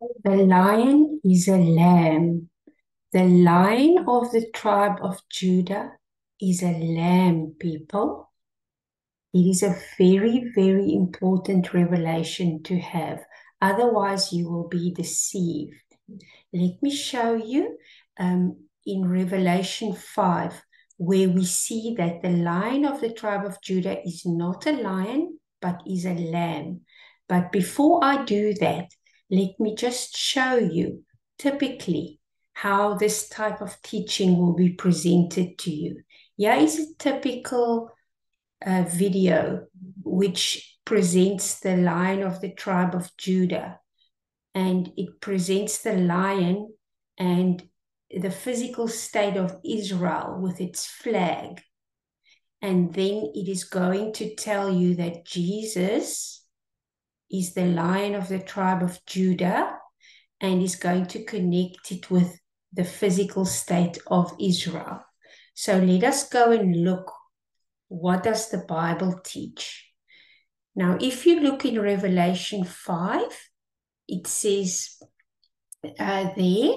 The lion is a lamb. The lion of the tribe of Judah is a lamb, people. It is a very, very important revelation to have. Otherwise, you will be deceived. Let me show you um, in Revelation 5, where we see that the lion of the tribe of Judah is not a lion, but is a lamb. But before I do that, let me just show you typically how this type of teaching will be presented to you. Is a typical uh, video which presents the lion of the tribe of Judah. And it presents the lion and the physical state of Israel with its flag. And then it is going to tell you that Jesus is the lion of the tribe of Judah and is going to connect it with the physical state of Israel. So let us go and look what does the Bible teach? Now, if you look in Revelation 5, it says uh, there,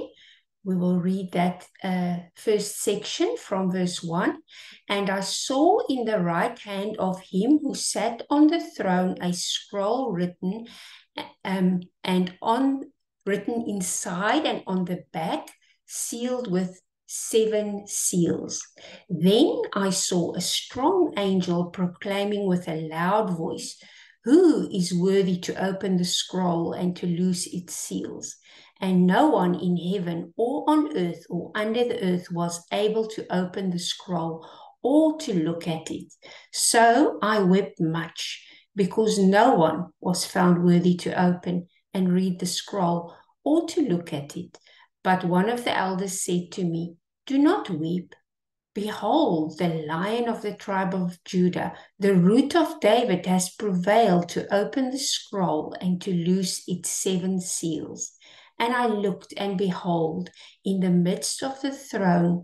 we will read that uh, first section from verse 1. And I saw in the right hand of him who sat on the throne a scroll written, um, and on written inside and on the back, sealed with seven seals. Then I saw a strong angel proclaiming with a loud voice, Who is worthy to open the scroll and to loose its seals? And no one in heaven or on earth or under the earth was able to open the scroll or to look at it. So I wept much because no one was found worthy to open and read the scroll or to look at it. But one of the elders said to me, Do not weep. Behold, the lion of the tribe of Judah, the root of David, has prevailed to open the scroll and to loose its seven seals. And I looked, and behold, in the midst of the throne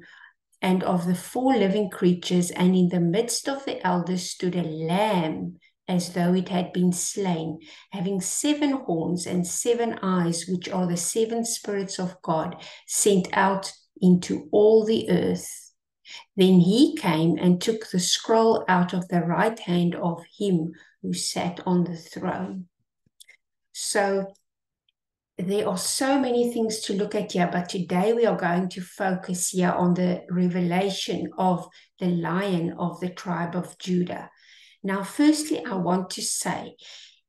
and of the four living creatures, and in the midst of the elders stood a lamb as though it had been slain, having seven horns and seven eyes, which are the seven spirits of God sent out into all the earth. Then he came and took the scroll out of the right hand of him who sat on the throne. So there are so many things to look at here, but today we are going to focus here on the revelation of the lion of the tribe of Judah. Now, firstly, I want to say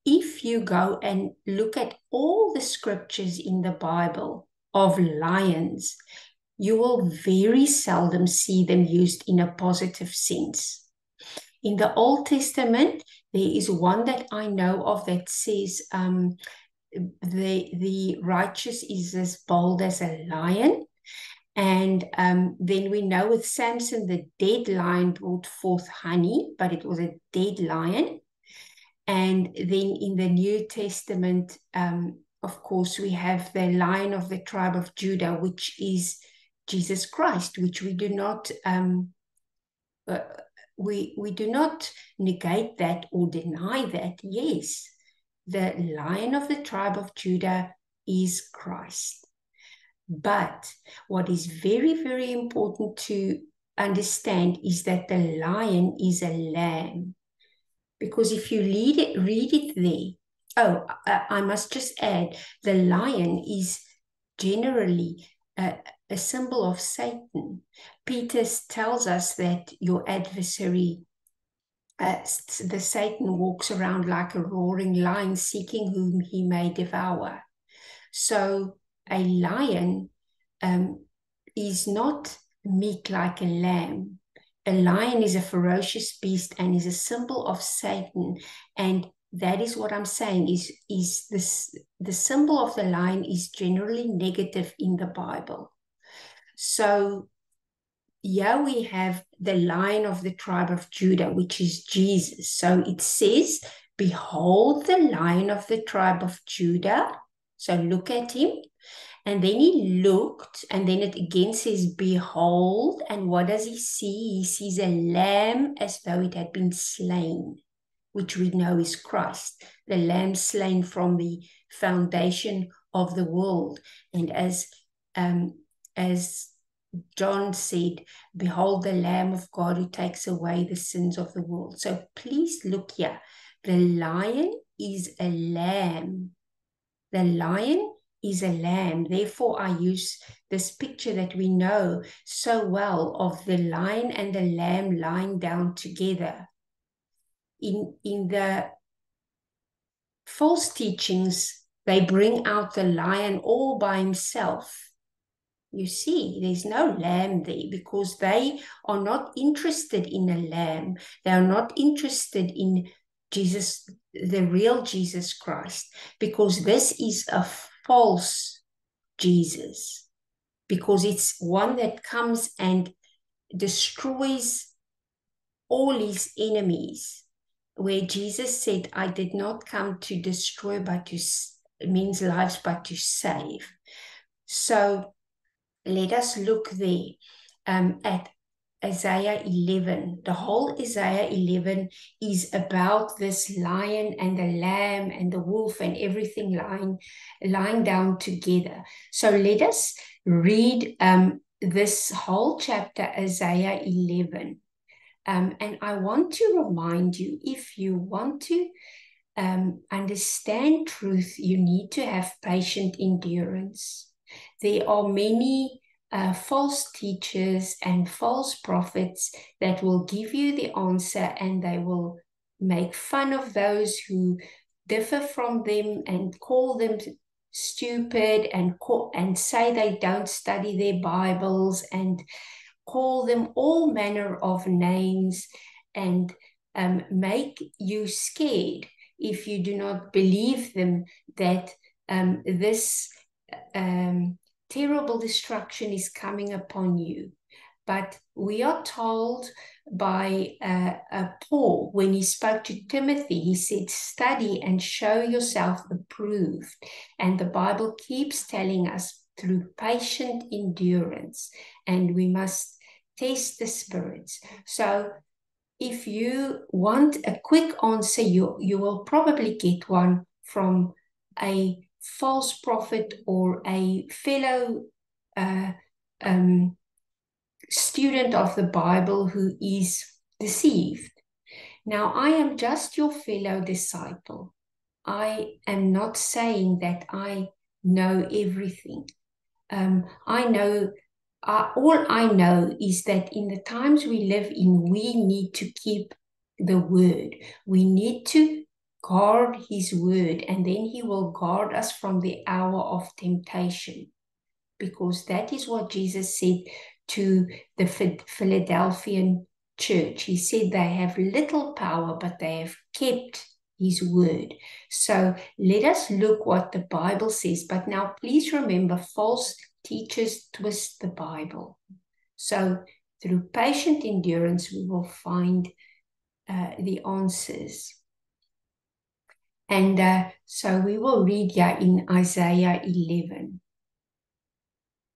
if you go and look at all the scriptures in the Bible of lions, you will very seldom see them used in a positive sense. In the Old Testament, there is one that I know of that says, um, the the righteous is as bold as a lion. And um, then we know with Samson, the dead lion brought forth honey, but it was a dead lion. And then in the New Testament, um, of course, we have the lion of the tribe of Judah, which is Jesus Christ, which we do not um, uh, we we do not negate that or deny that. Yes, the lion of the tribe of Judah is Christ. But what is very, very important to understand is that the lion is a lamb. Because if you read it, read it there, oh, I, must just add the lion is generally a, a symbol of Satan. Peter tells us that your adversary, uh, the Satan walks around like a roaring lion seeking whom he may devour. So a lion um, is not meek like a lamb. A lion is a ferocious beast and is a symbol of Satan. And that is what I'm saying is, is this the symbol of the lion is generally negative in the Bible. So here we have the line of the tribe of Judah, which is Jesus. So it says, Behold the line of the tribe of Judah. So look at him. And then he looked, and then it again says, Behold. And what does he see? He sees a lamb as though it had been slain, which we know is Christ, the lamb slain from the foundation of the world. And as um, as John said, Behold the Lamb of God who takes away the sins of the world. So please look here. The lion is a lamb. The lion is a lamb. Therefore, I use this picture that we know so well of the lion and the lamb lying down together. In, in the false teachings, they bring out the lion all by himself. You see, there's no lamb there because they are not interested in a lamb. They are not interested in Jesus, the real Jesus Christ, because this is a false Jesus because it's one that comes and destroys all his enemies. Where Jesus said, I did not come to destroy, but to means lives, but to save. So let us look there um, at Isaiah 11. The whole Isaiah 11 is about this lion and the lamb and the wolf and everything lying, lying down together. So let us read um, this whole chapter, Isaiah 11. Um, and I want to remind you if you want to um, understand truth, you need to have patient endurance. There are many uh, false teachers and false prophets that will give you the answer and they will make fun of those who differ from them and call them stupid and call, and say they don't study their bibles and call them all manner of names and um, make you scared if you do not believe them that um, this um, terrible destruction is coming upon you. But we are told by uh, uh, Paul when he spoke to Timothy, he said, Study and show yourself approved. And the Bible keeps telling us through patient endurance, and we must test the spirits. So if you want a quick answer, you, you will probably get one from a false prophet or a fellow uh, um, student of the Bible who is deceived. Now, I am just your fellow disciple. I am not saying that I know everything. Um, I know, uh, all I know is that in the times we live in, we need to keep the word. We need to guard his word, and then he will guard us from the hour of temptation. Because that is what Jesus said to the Philadelphian church. He said they have little power, but they have kept his word. So let us look what the Bible says. But now please remember false teachers twist the Bible. So through patient endurance, we will find uh, the answers. And uh, so we will read here in Isaiah 11.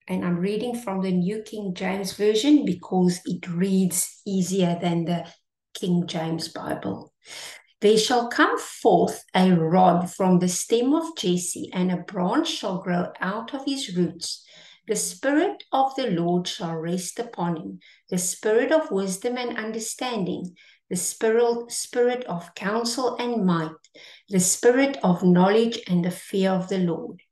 And I'm reading from the New King James Version because it reads easier than the King James Bible. There shall come forth a rod from the stem of Jesse, and a branch shall grow out of his roots. The Spirit of the Lord shall rest upon him, the Spirit of wisdom and understanding, the spirit, spirit of counsel and might, the spirit of knowledge and the fear of the Lord.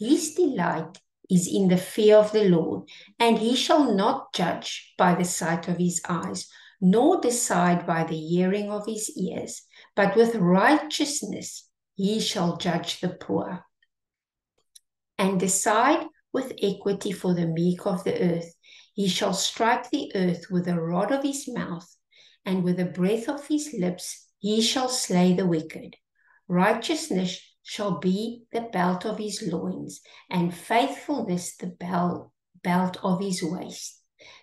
His delight is in the fear of the Lord, and he shall not judge by the sight of his eyes, nor decide by the hearing of his ears, but with righteousness he shall judge the poor, and decide with equity for the meek of the earth. He shall strike the earth with the rod of his mouth and with the breath of his lips he shall slay the wicked. Righteousness shall be the belt of his loins, and faithfulness the belt, belt of his waist.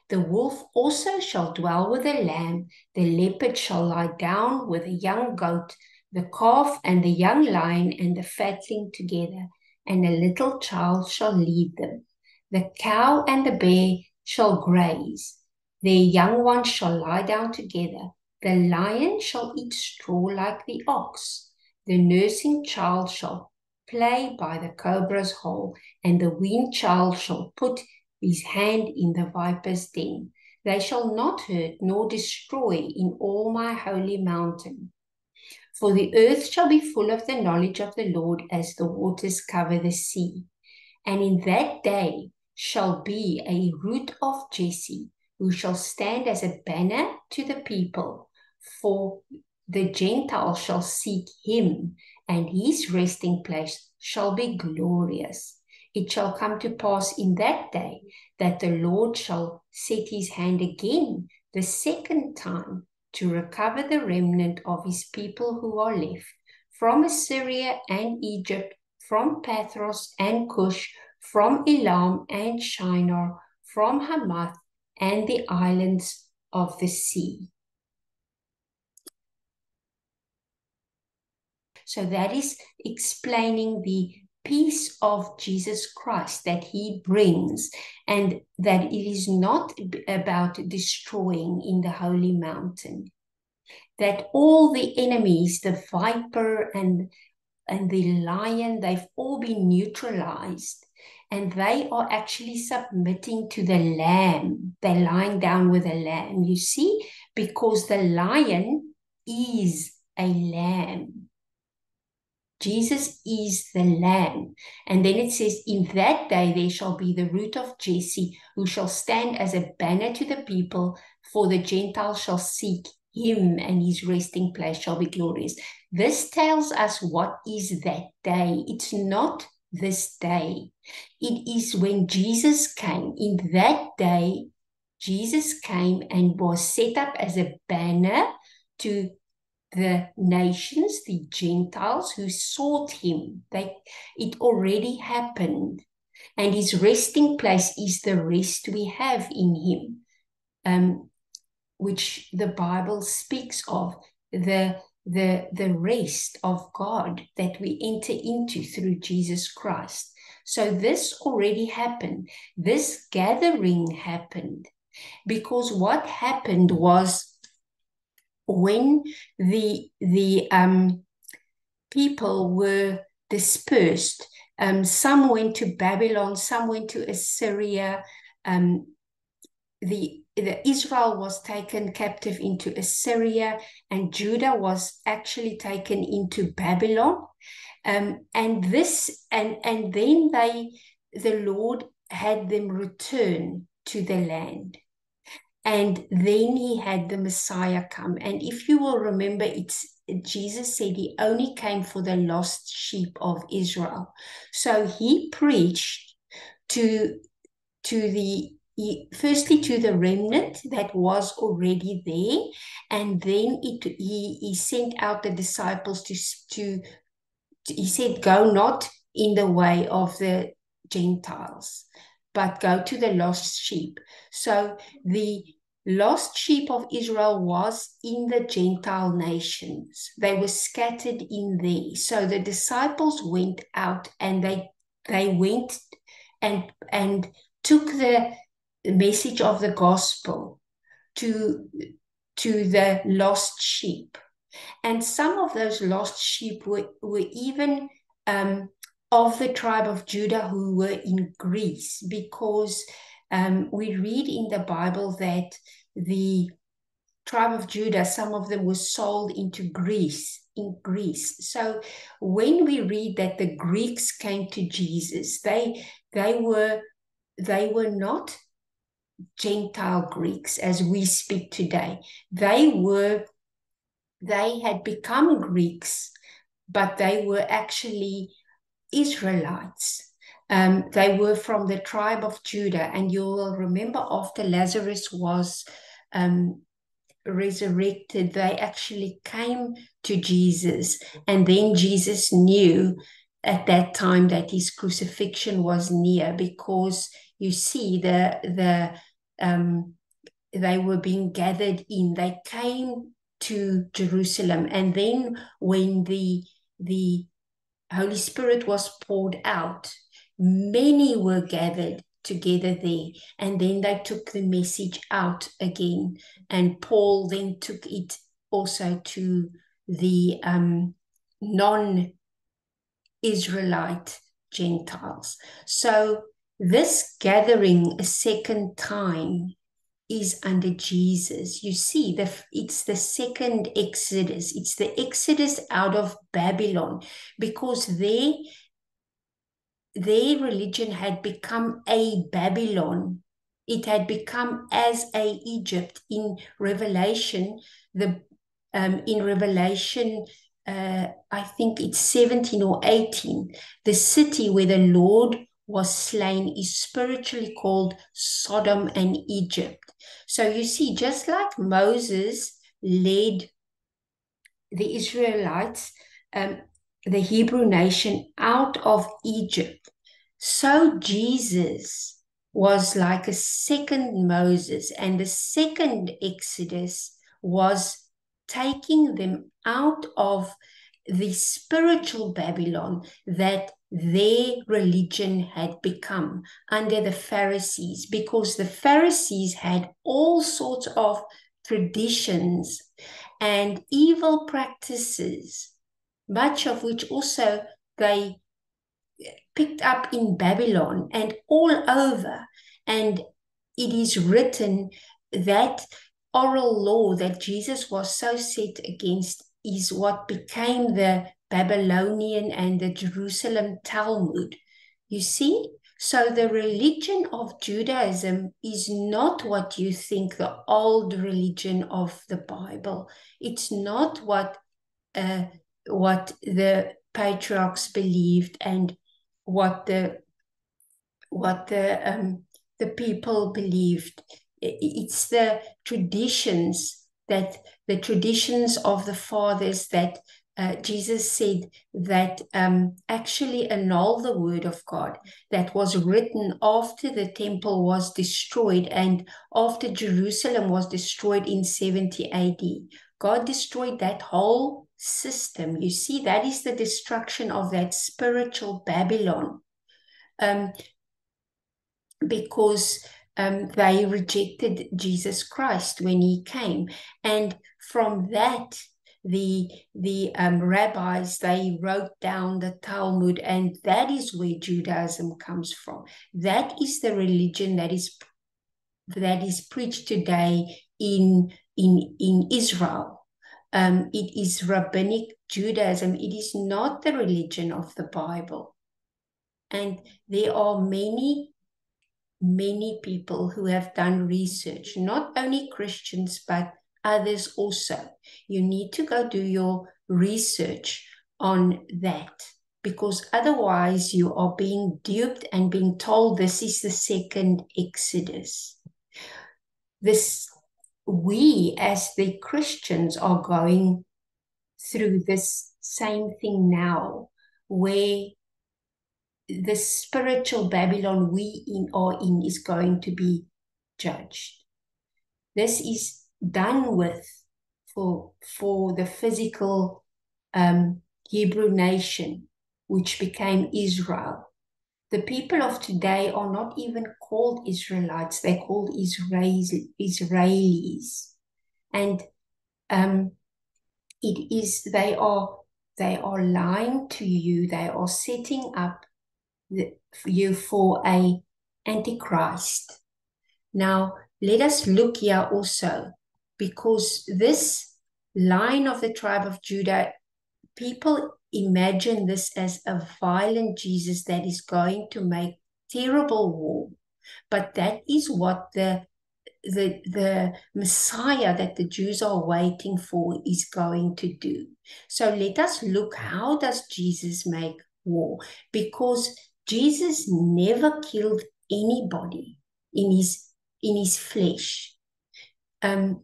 The wolf also shall dwell with the lamb, the leopard shall lie down with the young goat, the calf and the young lion and the fatling together, and a little child shall lead them. The cow and the bear shall graze their young ones shall lie down together. The lion shall eat straw like the ox. The nursing child shall play by the cobra's hole, and the weaned child shall put his hand in the viper's den. They shall not hurt nor destroy in all my holy mountain. For the earth shall be full of the knowledge of the Lord as the waters cover the sea. And in that day shall be a root of Jesse, who shall stand as a banner to the people. For the Gentiles shall seek him, and his resting place shall be glorious. It shall come to pass in that day that the Lord shall set his hand again the second time to recover the remnant of his people who are left from Assyria and Egypt, from Pathros and Cush, from Elam and Shinar, from Hamath and the islands of the sea. So that is explaining the peace of Jesus Christ that he brings, and that it is not about destroying in the holy mountain. That all the enemies, the viper and, and the lion, they've all been neutralized. And they are actually submitting to the lamb. They're lying down with the lamb. You see, because the lion is a lamb Jesus is the Lamb. And then it says, In that day there shall be the root of Jesse, who shall stand as a banner to the people, for the Gentiles shall seek him, and his resting place shall be glorious. This tells us what is that day. It's not this day, it is when Jesus came. In that day, Jesus came and was set up as a banner to the nations, the Gentiles who sought him. They, it already happened. And his resting place is the rest we have in him, um, which the Bible speaks of the, the, the rest of God that we enter into through Jesus Christ. So this already happened. This gathering happened because what happened was when the the um, people were dispersed, um, some went to Babylon, some went to Assyria. Um, the, Israel was taken captive into Assyria, and Judah was actually taken into Babylon. Um, and this, and and then they, the Lord had them return to the land. And then he had the Messiah come. And if you will remember, it's Jesus said he only came for the lost sheep of Israel. So he preached to to the firstly to the remnant that was already there, and then it, he he sent out the disciples to to, to he said, "Go not in the way of the Gentiles." but go to the lost sheep. So the lost sheep of Israel was in the Gentile nations. They were scattered in there. So the disciples went out and they they went and and took the message of the gospel to to the lost sheep. And some of those lost sheep were, were even um, of the tribe of Judah who were in Greece, because um, we read in the Bible that the tribe of Judah, some of them were sold into Greece, in Greece. So when we read that the Greeks came to Jesus, they they were they were not Gentile Greeks as we speak today. They were they had become Greeks, but they were actually Israelites. Um, they were from the tribe of Judah, and you will remember after Lazarus was um, resurrected, they actually came to Jesus, and then Jesus knew at that time that his crucifixion was near because you see the the um, they were being gathered in. They came to Jerusalem, and then when the the Holy Spirit was poured out, many were gathered together there. And then they took the message out again. And Paul then took it also to the um, non Israelite Gentiles. So this gathering a second time is under Jesus. You see, the, it's the second Exodus. It's the Exodus out of Babylon because they their religion had become a Babylon. It had become as a Egypt in Revelation. The um, in Revelation, uh, I think it's 17 or 18. The city where the Lord was slain is spiritually called Sodom and Egypt. So you see, just like Moses led the Israelites, um, the Hebrew nation out of Egypt. So Jesus was like a second Moses, and the second Exodus was taking them out of the spiritual Babylon that their religion had become under the Pharisees, because the Pharisees had all sorts of traditions and evil practices much of which also they picked up in Babylon and all over. And it is written that oral law that Jesus was so set against is what became the Babylonian and the Jerusalem Talmud. You see? So the religion of Judaism is not what you think the old religion of the Bible. It's not what uh, what the patriarchs believed and what the what the um, the people believed. It's the traditions that the traditions of the fathers that uh, Jesus said that um, actually annul the word of God that was written after the temple was destroyed and after Jerusalem was destroyed in 70 AD. God destroyed that whole system. You see, that is the destruction of that spiritual Babylon. Um, because um, they rejected Jesus Christ when he came. And from that, the the um, rabbis they wrote down the Talmud, and that is where Judaism comes from. That is the religion that is that is preached today in in in Israel um, it is rabbinic Judaism. It is not the religion of the Bible. And there are many, many people who have done research, not only Christians, but others also. You need to go do your research on that because otherwise you are being duped and being told this is the second Exodus. This we as the Christians are going through this same thing now, where the spiritual Babylon we in are in is going to be judged. This is done with for for the physical um, Hebrew nation, which became Israel the people of today are not even called Israelites, they're called Israelis. Israelis. And um, it is they are they are lying to you, they are setting up the, you for a antichrist. Now let us look here also, because this line of the tribe of Judah, people imagine this as a violent Jesus that is going to make terrible war. But that is what the the the Messiah that the Jews are waiting for is going to do. So let us look how does Jesus make war? Because Jesus never killed anybody in his in his flesh. Um,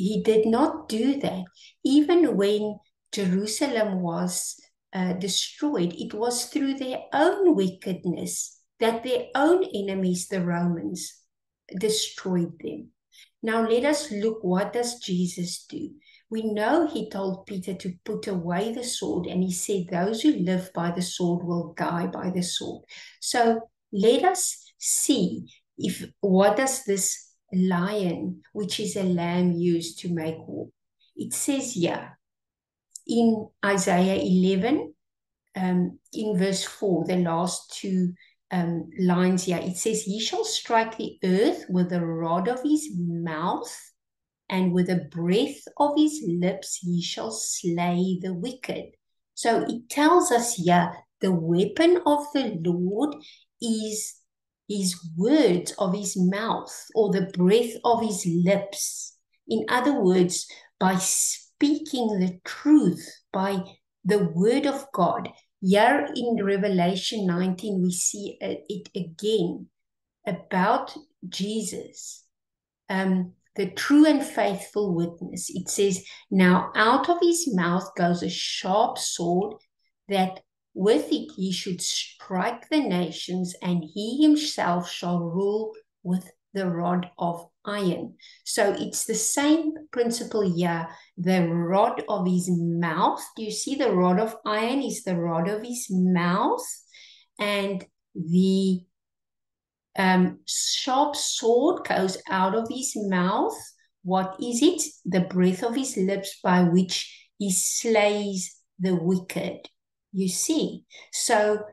he did not do that. Even when Jerusalem was uh, destroyed, it was through their own wickedness that their own enemies, the Romans, destroyed them. Now let us look what does Jesus do? We know he told Peter to put away the sword and he said those who live by the sword will die by the sword. So let us see if what does this lion, which is a lamb, used to make war. It says, yeah, in Isaiah 11, um, in verse 4, the last two um, lines here, it says, He shall strike the earth with the rod of his mouth, and with the breath of his lips he shall slay the wicked. So it tells us here the weapon of the Lord is his words of his mouth or the breath of his lips. In other words, by speaking the truth, by the word of God. Here in Revelation 19, we see it again about Jesus, um, the true and faithful witness. It says, Now out of his mouth goes a sharp sword that with it he should strike the nations, and he himself shall rule with the rod of iron. So it's the same principle here. The rod of his mouth. Do you see the rod of iron is the rod of his mouth? And the um, sharp sword goes out of his mouth. What is it? The breath of his lips by which he slays the wicked you see. So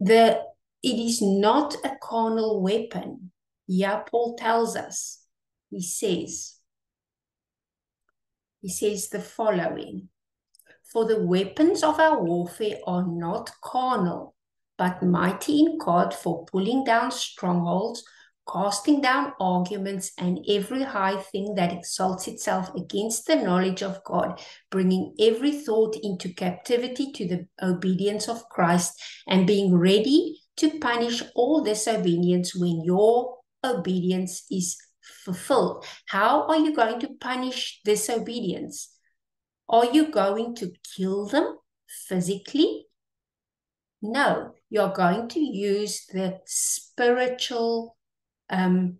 the it is not a carnal weapon. Yeah, Paul tells us. He says, he says the following For the weapons of our warfare are not carnal, but mighty in God for pulling down strongholds casting down arguments and every high thing that exalts itself against the knowledge of God, bringing every thought into captivity to the obedience of Christ, and being ready to punish all disobedience when your obedience is fulfilled. How are you going to punish disobedience? Are you going to kill them physically? No, you're going to use the spiritual um,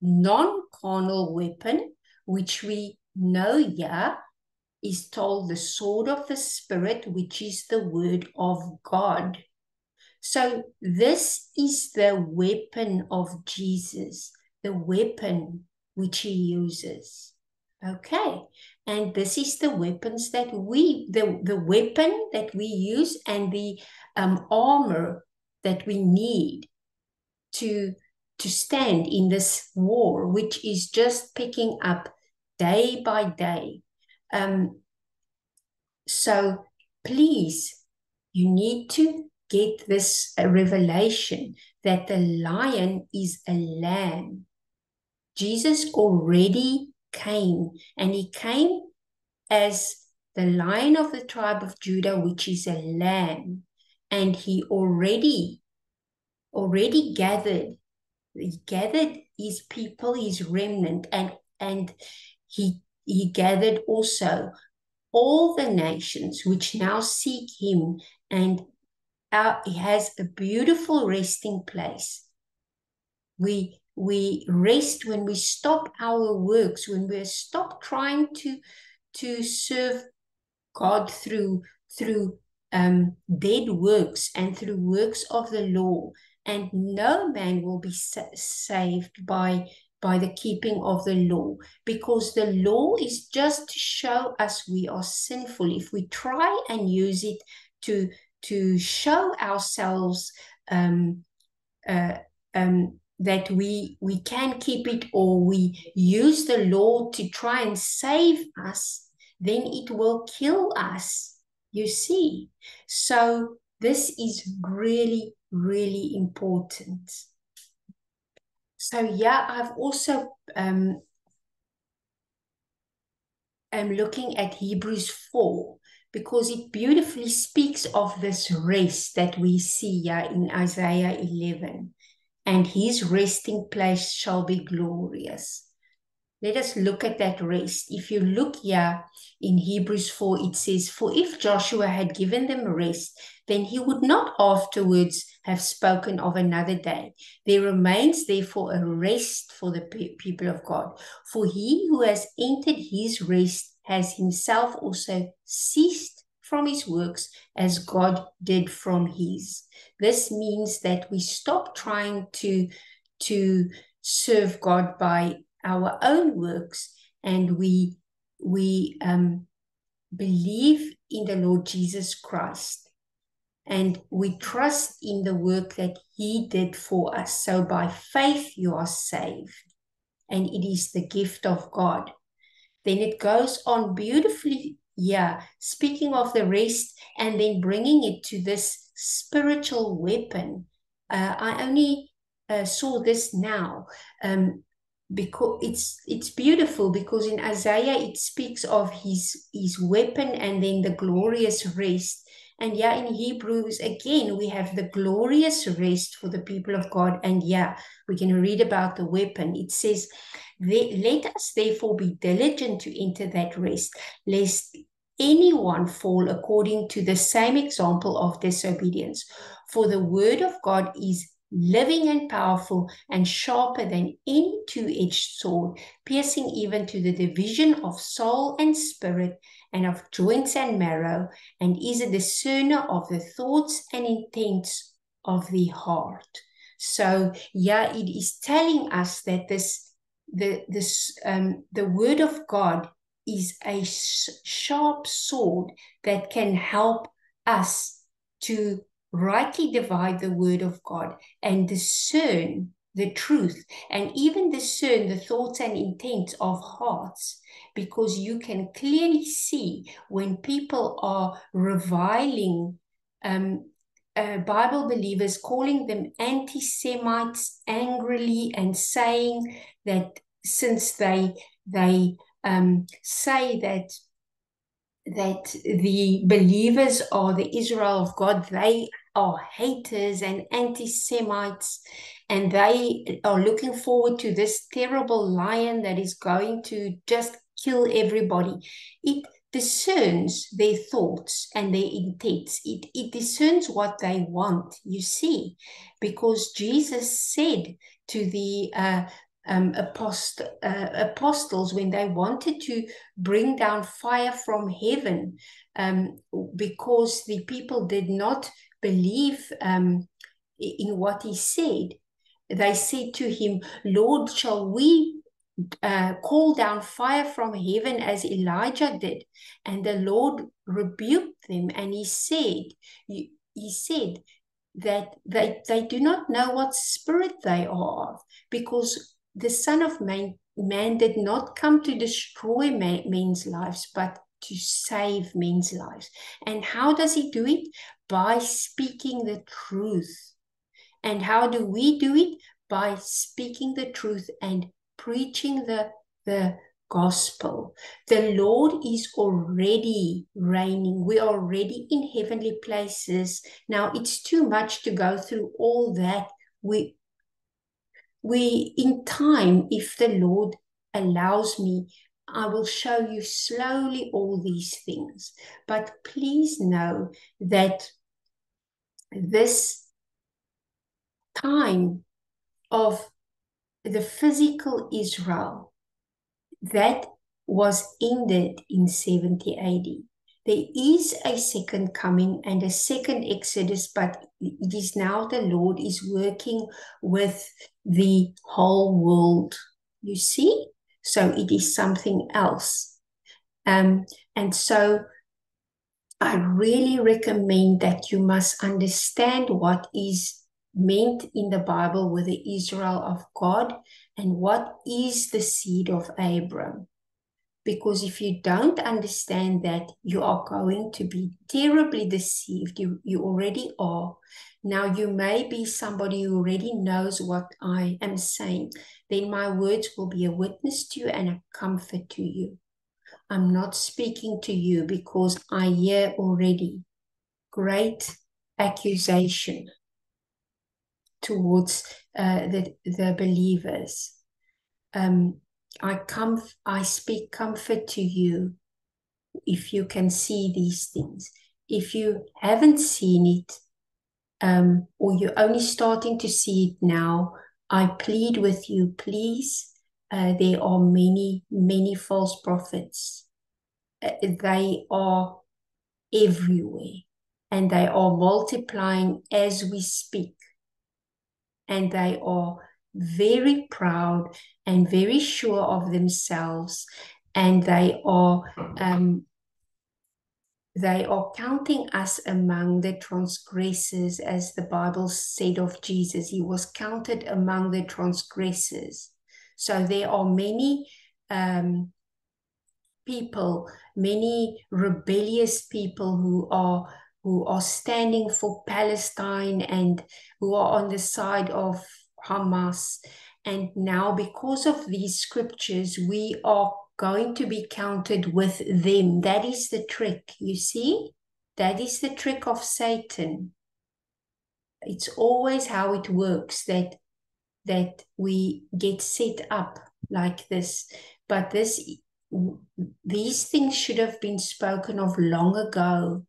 non-carnal weapon, which we know here is told the sword of the Spirit, which is the word of God. So this is the weapon of Jesus, the weapon which he uses. Okay. And this is the weapons that we, the, the weapon that we use and the um, armor that we need to to stand in this war, which is just picking up day by day. Um, so please, you need to get this uh, revelation that the lion is a lamb. Jesus already came, and he came as the lion of the tribe of Judah, which is a lamb, and he already already gathered he gathered his people, his remnant, and and he he gathered also all the nations which now seek him, and our, he has a beautiful resting place. We we rest when we stop our works, when we stop trying to to serve God through through um, dead works and through works of the law and no man will be sa- saved by by the keeping of the law because the law is just to show us we are sinful. If we try and use it to to show ourselves um, uh, um, that we we can keep it or we use the law to try and save us then it will kill us you see. So this is really really important. So yeah, I've also um, am looking at Hebrews 4 because it beautifully speaks of this rest that we see here in Isaiah 11. And his resting place shall be glorious. Let us look at that rest. If you look here in Hebrews 4, it says, For if Joshua had given them rest, then he would not afterwards have spoken of another day. There remains therefore a rest for the pe- people of God. For he who has entered his rest has himself also ceased from his works as God did from his. This means that we stop trying to, to serve God by our own works and we we um, believe in the Lord Jesus Christ and we trust in the work that he did for us. So by faith, you are saved, and it is the gift of God. Then it goes on beautifully, yeah, speaking of the rest and then bringing it to this spiritual weapon. Uh, I only uh, saw this now. Um, because it's it's beautiful because in Isaiah it speaks of his his weapon and then the glorious rest. And yeah in Hebrews again we have the glorious rest for the people of God. And yeah we can read about the weapon. It says let us therefore be diligent to enter that rest lest anyone fall according to the same example of disobedience. For the word of God is living and powerful and sharper than any two edged sword, piercing even to the division of soul and spirit and of joints and marrow, and is a discerner of the thoughts and intents of the heart. So, yeah, it is telling us that this, the, this, um, the word of God is a sharp sword that can help us to rightly divide the word of God and discern the truth and even discern the thoughts and intents of hearts because you can clearly see when people are reviling um, uh, Bible believers, calling them anti Semites angrily and saying that since they they um, say that that the believers are the Israel of God, they are haters and anti Semites, and they are looking forward to this terrible lion that is going to just kill everybody. It discerns their thoughts and their intents. It, it discerns what they want, you see, because Jesus said to the uh, um, apost- uh, apostles when they wanted to bring down fire from heaven um, because the people did not believe um, in what he said. They said to him, Lord, shall we uh, call down fire from heaven as Elijah did? And the Lord rebuked them and he said, he said that they, they do not know what spirit they are of because the Son of Man, man did not come to destroy man, men's lives, but to save men's lives. And how does he do it? By speaking the truth. And how do we do it? By speaking the truth and preaching the, the gospel. The Lord is already reigning. We are already in heavenly places. Now, it's too much to go through all that. We we in time if the lord allows me i will show you slowly all these things but please know that this time of the physical israel that was ended in 70 AD there is a second coming and a second exodus, but it is now the Lord is working with the whole world. You see? So it is something else. Um, and so I really recommend that you must understand what is meant in the Bible with the Israel of God and what is the seed of Abram. Because if you don't understand that you are going to be terribly deceived. You you already are. Now you may be somebody who already knows what i am saying. Then my words will be a witness to you and a comfort to you i'm not speaking to you because i hear already great accusation towards uh, the the believers um I come I speak comfort to you if you can see these things. If you haven't seen it, um, or you're only starting to see it now, I plead with you, please. Uh, there are many, many false prophets. Uh, they are everywhere and they are multiplying as we speak. And they are very proud and very sure of themselves, and they are um, they are counting us among the transgressors, as the Bible said of Jesus. He was counted among the transgressors. So there are many um, people, many rebellious people who are who are standing for Palestine and who are on the side of Hamas. And now, because of these scriptures, we are going to be counted with them. That is the trick, you see? That is the trick of Satan. It's always how it works that that we get set up like this. But this these things should have been spoken of long ago.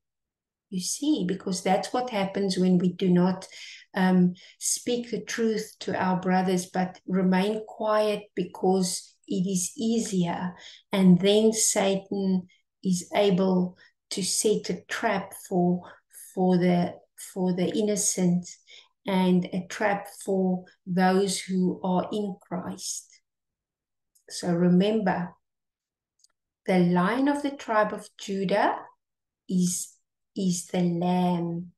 You see, because that's what happens when we do not um, speak the truth to our brothers, but remain quiet because it is easier. And then Satan is able to set a trap for for the for the innocent and a trap for those who are in Christ. So remember, the lion of the tribe of Judah is, is the lamb.